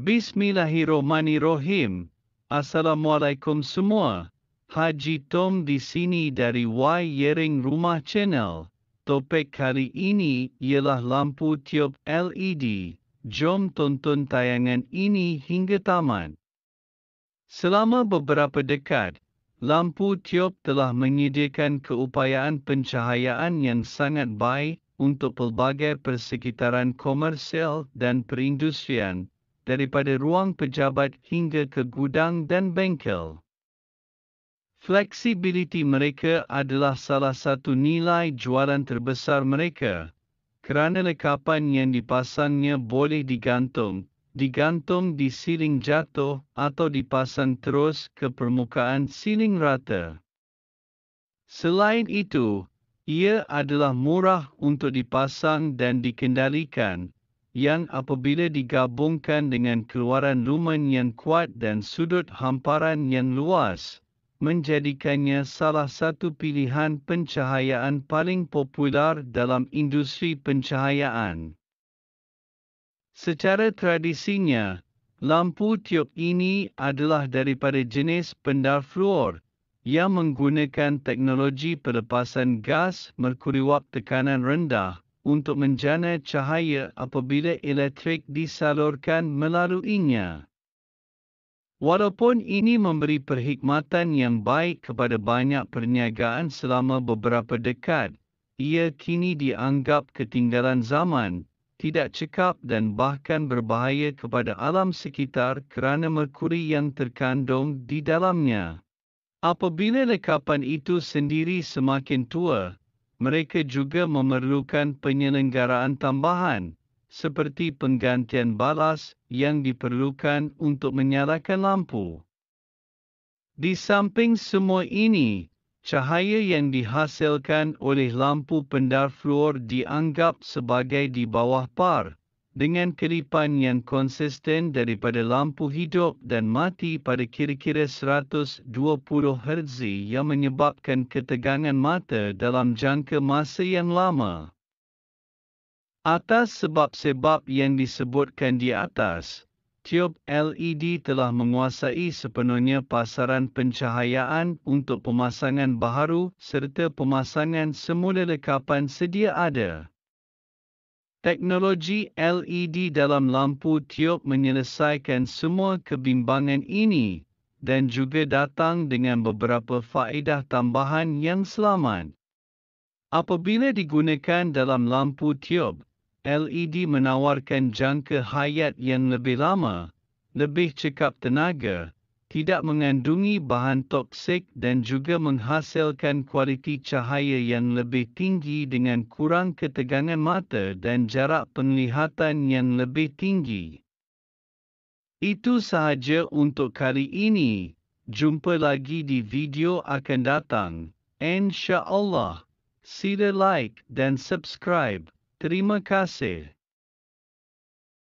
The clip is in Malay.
Bismillahirrohmanirrohim. Assalamualaikum semua. Haji Tom di sini dari Y Yering Rumah Channel. Topik kali ini ialah lampu tiup LED. Jom tonton tayangan ini hingga tamat. Selama beberapa dekad, lampu tiup telah menyediakan keupayaan pencahayaan yang sangat baik untuk pelbagai persekitaran komersial dan perindustrian daripada ruang pejabat hingga ke gudang dan bengkel. Fleksibiliti mereka adalah salah satu nilai jualan terbesar mereka kerana lekapan yang dipasangnya boleh digantung, digantung di siling jatuh atau dipasang terus ke permukaan siling rata. Selain itu, ia adalah murah untuk dipasang dan dikendalikan, yang apabila digabungkan dengan keluaran lumen yang kuat dan sudut hamparan yang luas, menjadikannya salah satu pilihan pencahayaan paling popular dalam industri pencahayaan. Secara tradisinya, lampu tiup ini adalah daripada jenis pendar fluor yang menggunakan teknologi pelepasan gas merkuriwap tekanan rendah untuk menjana cahaya apabila elektrik disalurkan melaluinya. Walaupun ini memberi perkhidmatan yang baik kepada banyak perniagaan selama beberapa dekad, ia kini dianggap ketinggalan zaman, tidak cekap dan bahkan berbahaya kepada alam sekitar kerana merkuri yang terkandung di dalamnya. Apabila lekapan itu sendiri semakin tua, mereka juga memerlukan penyelenggaraan tambahan, seperti penggantian balas yang diperlukan untuk menyalakan lampu. Di samping semua ini, cahaya yang dihasilkan oleh lampu pendar fluor dianggap sebagai di bawah par, dengan kelipan yang konsisten daripada lampu hidup dan mati pada kira-kira 120 Hz yang menyebabkan ketegangan mata dalam jangka masa yang lama. Atas sebab-sebab yang disebutkan di atas, tiup LED telah menguasai sepenuhnya pasaran pencahayaan untuk pemasangan baharu serta pemasangan semula lekapan sedia ada. Teknologi LED dalam lampu tiup menyelesaikan semua kebimbangan ini dan juga datang dengan beberapa faedah tambahan yang selamat. Apabila digunakan dalam lampu tiup, LED menawarkan jangka hayat yang lebih lama, lebih cekap tenaga, tidak mengandungi bahan toksik dan juga menghasilkan kualiti cahaya yang lebih tinggi dengan kurang ketegangan mata dan jarak penglihatan yang lebih tinggi. Itu sahaja untuk kali ini. Jumpa lagi di video akan datang. InsyaAllah. Sila like dan subscribe. Terima kasih.